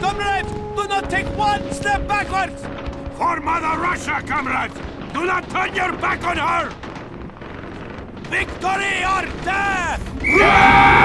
comrades! Do not take one step backwards! For Mother Russia, comrades! Do not turn your back on her! Victory or death!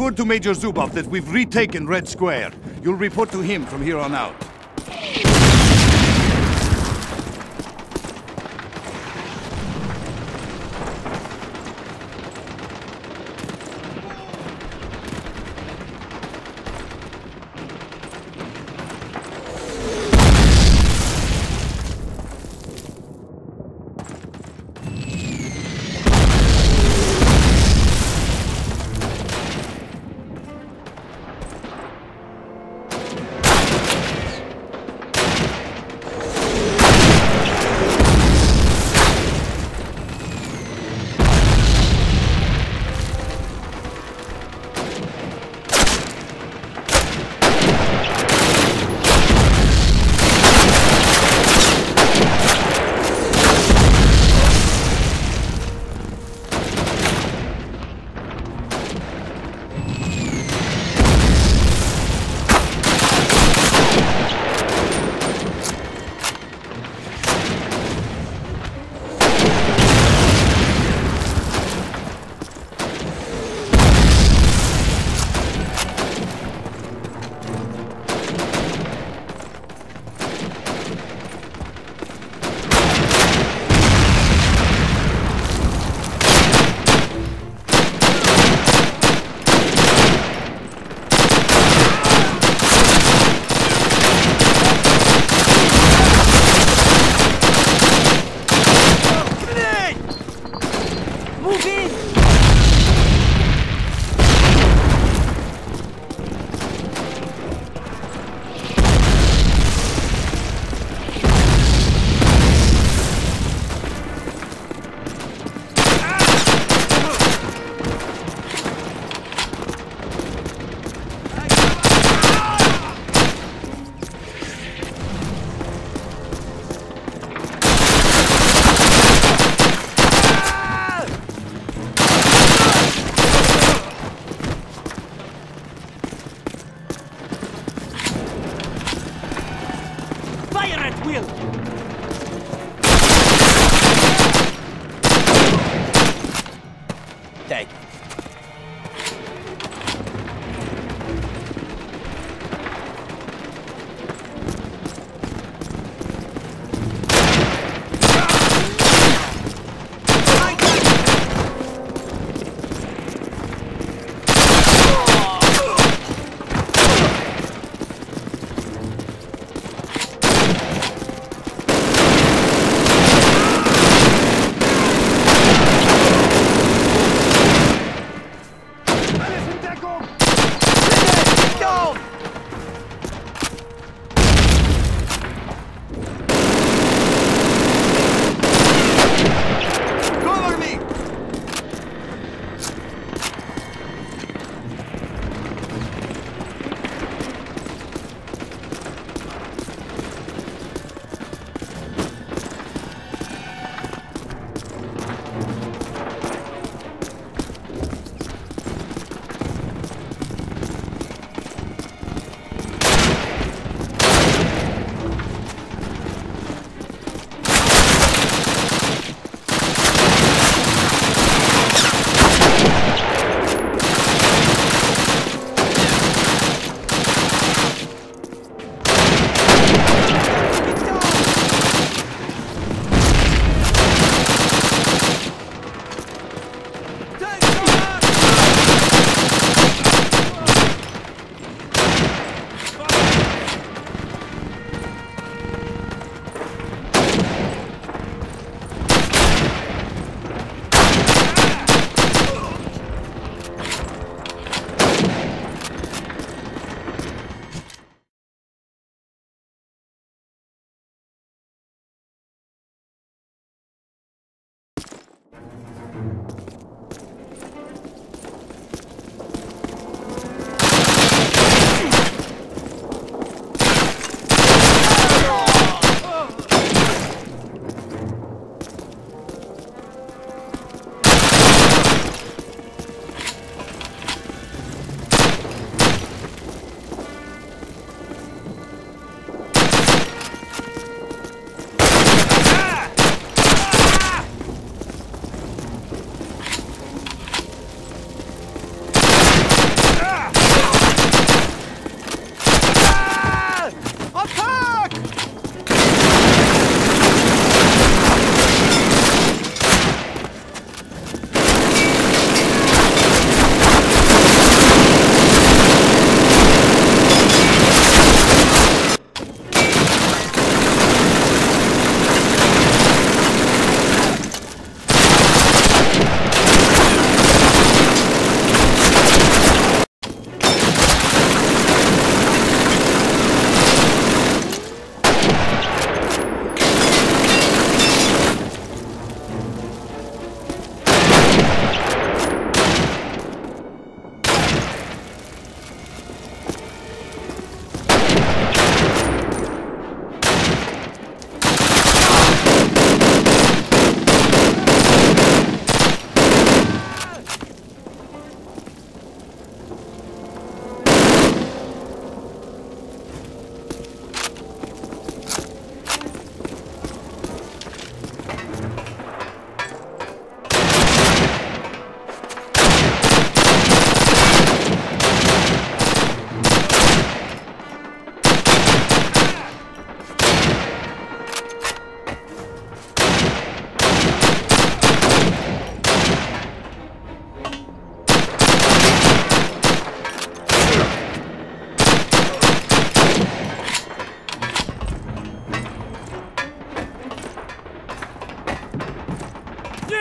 Word to Major Zubov that we've retaken Red Square. You'll report to him from here on out.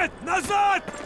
Назад! Назад!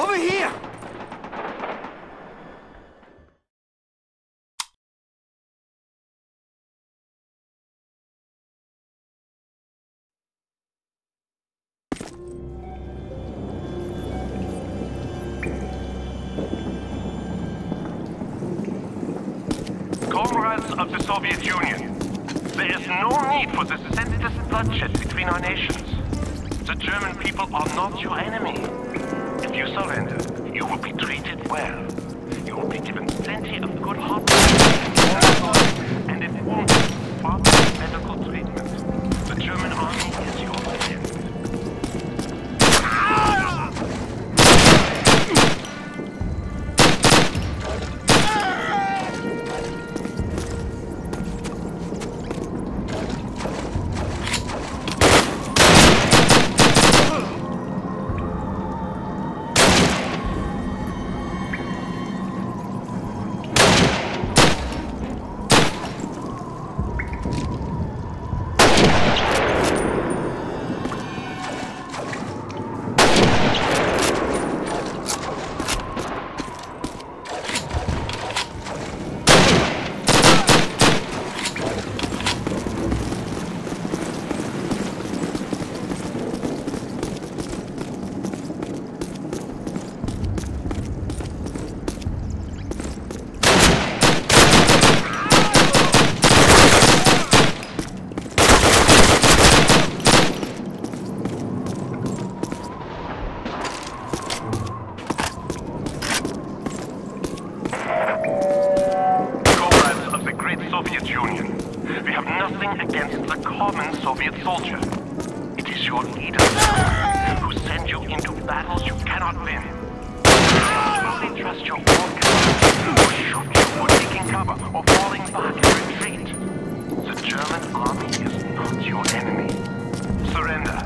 Over here! Comrades of the Soviet Union, there is no need for this senseless bloodshed between our nations. The German people are not your enemy. Surrender, you will be treated well. You will be given plenty of good hot nothing against the common Soviet soldier. It is your leaders who send you into battles you cannot win. Only trust your organs who shoot you for taking cover or falling back in retreat. The German army is not your enemy. Surrender